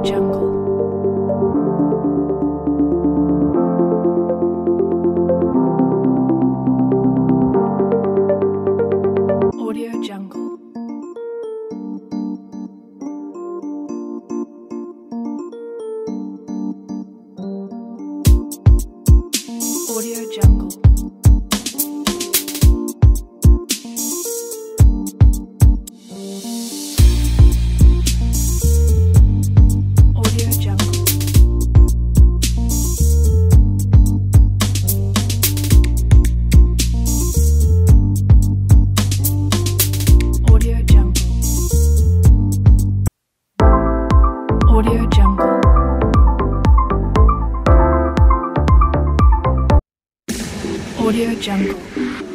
Jungle. Audio Jungle.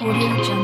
我论。